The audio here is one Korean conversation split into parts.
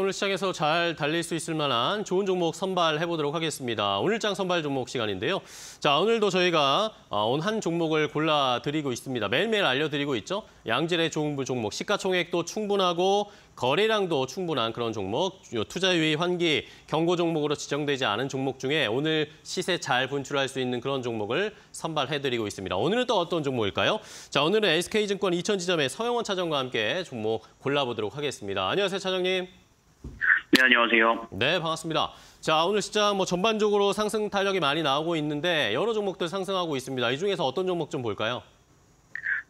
오늘 시장에서 잘 달릴 수 있을 만한 좋은 종목 선발해 보도록 하겠습니다. 오늘장 선발 종목 시간인데요. 자, 오늘도 저희가 어, 온한 종목을 골라 드리고 있습니다. 매일매일 알려드리고 있죠. 양질의 좋은 종목, 시가총액도 충분하고 거래량도 충분한 그런 종목, 투자 유의 환기, 경고 종목으로 지정되지 않은 종목 중에 오늘 시세 잘 분출할 수 있는 그런 종목을 선발해드리고 있습니다. 오늘은 또 어떤 종목일까요? 자, 오늘은 SK증권 2000지점의 서영원 차장과 함께 종목 골라보도록 하겠습니다. 안녕하세요, 차장님. 네, 안녕하세요. 네, 반갑습니다. 자, 오늘 시장 뭐 전반적으로 상승 탄력이 많이 나오고 있는데 여러 종목들 상승하고 있습니다. 이 중에서 어떤 종목 좀 볼까요?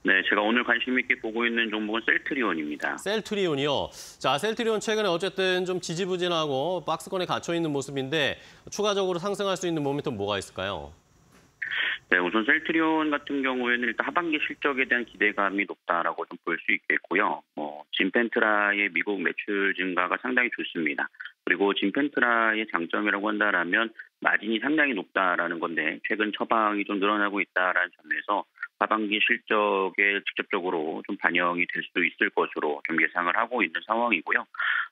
네, 제가 오늘 관심 있게 보고 있는 종목은 셀트리온입니다. 셀트리온이요. 자, 셀트리온 최근에 어쨌든 좀 지지부진하고 박스권에 갇혀 있는 모습인데 추가적으로 상승할 수 있는 모멘텀 뭐가 있을까요? 네, 우선 셀트리온 같은 경우에는 일단 하반기 실적에 대한 기대감이 높다라고 좀 볼 수 있겠고요. 뭐 진펜트라의 미국 매출 증가가 상당히 좋습니다. 그리고 진펜트라의 장점이라고 한다라면 마진이 상당히 높다라는 건데 최근 처방이 좀 늘어나고 있다라는 점에서 하반기 실적에 직접적으로 좀 반영이 될 수도 있을 것으로 좀 예상을 하고 있는 상황이고요.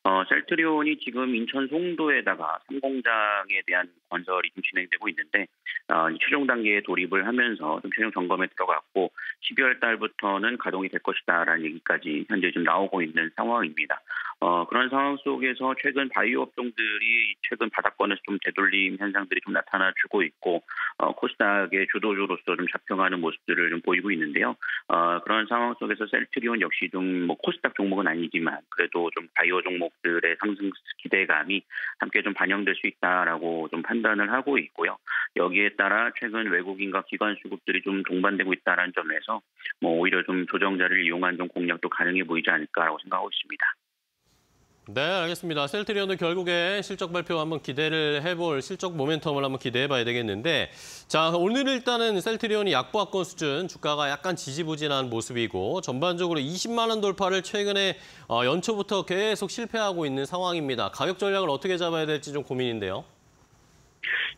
어, 셀트리온이 지금 인천 송도에다가 3공장에 대한 건설이 좀 진행되고 있는데 어, 최종 단계에 돌입을 하면서 좀 최종 점검에 들어갔고 12월 달부터는 가동이 될 것이다라는 얘기까지 현재 좀 나오고 있는 상황입니다. 어, 그런 상황 속에서 최근 바이오 업종들이 최근 바닥권에서 좀 되돌림 현상들이 좀 나타나주고 있고 어, 코스닥의 주도주로서 좀 잡혀가는 모습들을 좀 보이고 있는데요. 어, 그런 상황 속에서 셀트리온 역시 좀 뭐 코스닥 종목은 아니지만 그래도 좀 바이오 종목들의 상승 기대감이 함께 좀 반영될 수 있다라고 좀 판단을 하고 있고요. 여기에 따라 최근 외국인과 기관 수급들이 좀 동반되고 있다는 점에서 뭐 오히려 좀 조정자를 이용한 좀 공략도 가능해 보이지 않을까라고 생각하고 있습니다. 네, 알겠습니다. 셀트리온은 결국에 실적 발표 한번 기대를 해볼 실적 모멘텀을 한번 기대해봐야 되겠는데 자 오늘 일단은 셀트리온이 약보합권 수준 주가가 약간 지지부진한 모습이고 전반적으로 20만 원 돌파를 최근에 어, 연초부터 계속 실패하고 있는 상황입니다. 가격 전략을 어떻게 잡아야 될지 좀 고민인데요.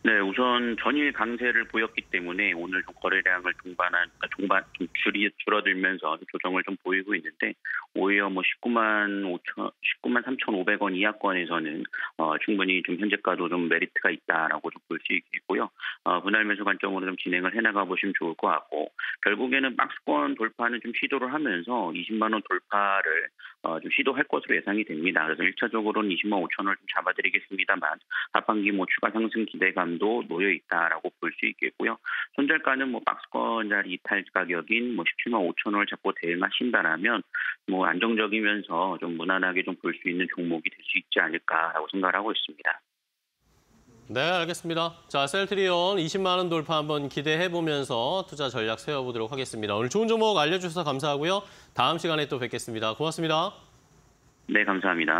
네, 우선 전일 강세를 보였기 때문에 오늘 좀 거래량을 동반한 그러니까 동반 좀 줄이 줄어들면서 조정을 좀 보이고 있는데 오히려 뭐 19만 5천 19만 3,500원 이하권에서는 어, 충분히 좀 현재가도 좀 메리트가 있다라고 좀 볼 수 있겠고요. 어, 분할 매수 관점으로 좀 진행을 해나가 보시면 좋을 것 같고 결국에는 박스권 돌파는 좀 시도를 하면서 20만 원 돌파를 어, 좀 시도할 것으로 예상이 됩니다. 그래서 1차적으로는 20만 5천 원을 좀 잡아드리겠습니다만 하반기 뭐 추가 상승 기대감 도 놓여 있다라고 볼 수 있겠고요. 손절가는 뭐 박스권 자리 이탈 가격인 뭐 17만 5천 원을 잡고 대응하신다라면 뭐 안정적이면서 좀 무난하게 좀 볼 수 있는 종목이 될 수 있지 않을까라고 생각을 하고 있습니다. 네, 알겠습니다. 자, 셀트리온 20만 원 돌파 한번 기대해 보면서 투자 전략 세워보도록 하겠습니다. 오늘 좋은 종목 알려주셔서 감사하고요. 다음 시간에 또 뵙겠습니다. 고맙습니다. 네, 감사합니다.